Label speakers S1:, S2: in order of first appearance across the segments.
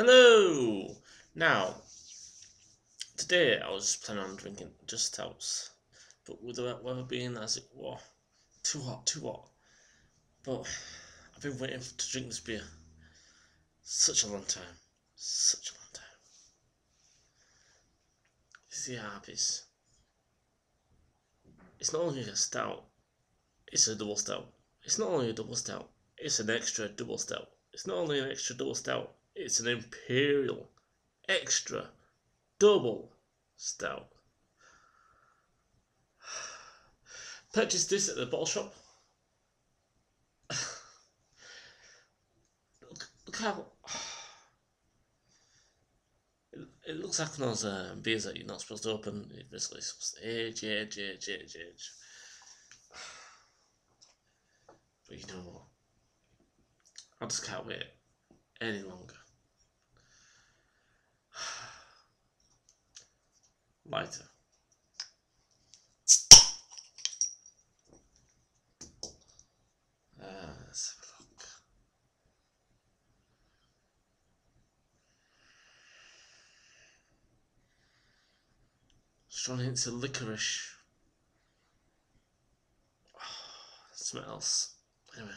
S1: Hello! Now, today I was planning on drinking just stouts, but with the weather being as it was, too hot, too hot. But I've been waiting to drink this beer such a long time, such a long time. It's the Harvey's. It's not only a stout, it's a double stout. It's not only a double stout, it's an extra double stout. It's not only an extra double stout, it's an imperial extra double stout. Purchased this at the bottle shop. look, look how it, looks like those uh, beers that you're not supposed to open. It basically supposed to age, age, age, age, age. But you know what? I just can't wait any longer. Lighter. Uh, let's have a look. Strong hints of licorice. smells. Anyway.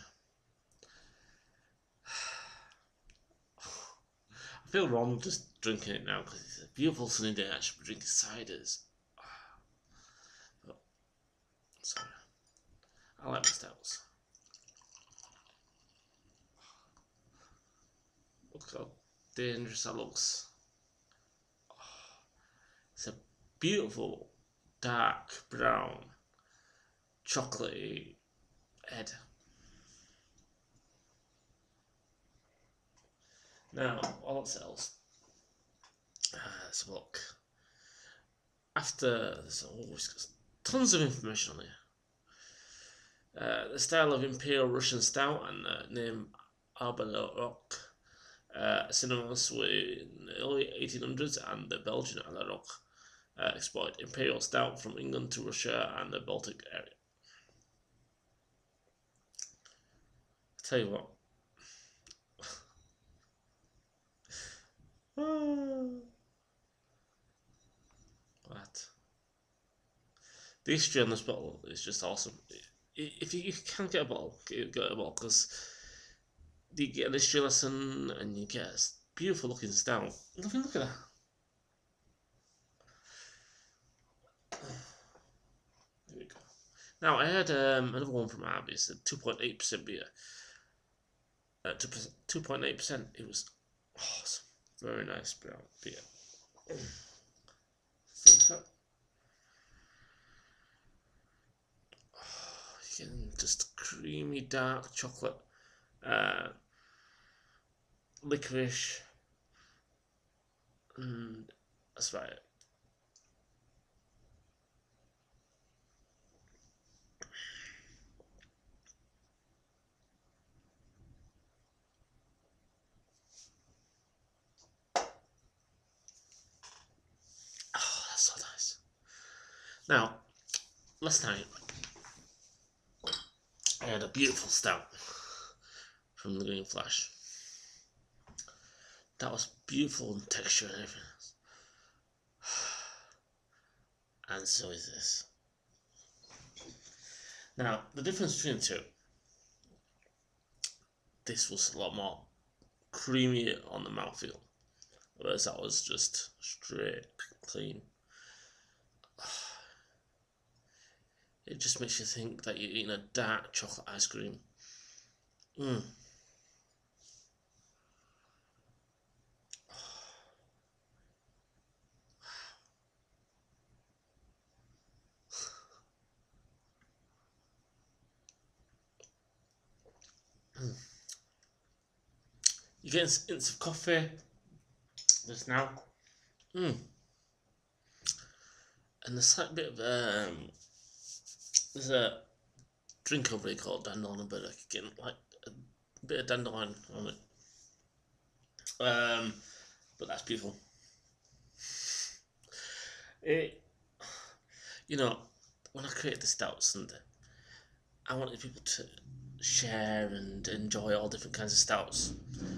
S1: Feel wrong just drinking it now because it's a beautiful sunny day. I should be drinking ciders. But, sorry. I like my stouts. Look how dangerous that looks. It's a beautiful dark brown chocolatey head. Now, all it sells. Uh, let's look. After there's always got tons of information on here. Uh, the style of Imperial Russian Stout and the name Arbelok, uh, synonymous with the early 1800s and the Belgian Alarok uh, explored Imperial Stout from England to Russia and the Baltic area. I tell you What? The history on this bottle is just awesome. If you, can't get a bottle, get, a bottle because you get an history lesson and you get a beautiful looking stout. Look, look at that. There we go. Now I had um, another one from Harvey's, a two point eight percent beer. Uh, two point eight percent. It was awesome. Very nice brown beer. Oh, just creamy dark chocolate, uh, licorice, and that's right. Now, last night Had a beautiful stout from the Green Flash. That was beautiful in texture and everything else. And so is this. Now, the difference between the two. This was a lot more creamy on the mouthfeel, whereas that was just straight, clean. It just makes you think that you're eating a dark chocolate ice cream. Mmm. You get hints of coffee just now. Mmm. And the slight bit of um, there's a drink over here called dandelion, but I get like a bit of dandelion on it. Um, but that's beautiful. It, you know, when I created the stouts and I wanted people to share and enjoy all different kinds of stouts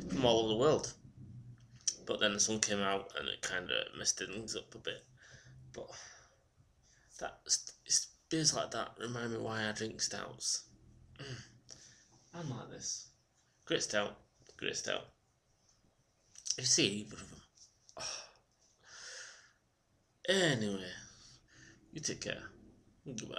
S1: from all over the world. but then the sun came out and it kind of messed things up a bit. But that it's beers like that remind me why I drink stouts. Mm. I'm like this. Great stout, great stout. You see either of them. Oh. Anyway, you take care. Goodbye.